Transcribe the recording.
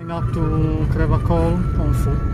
Going up to Crevacol on foot.